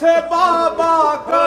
से बाबा का